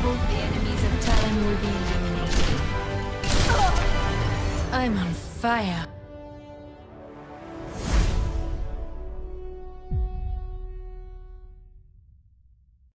trouble. The enemies of Talon will be eliminated. I'm on fire.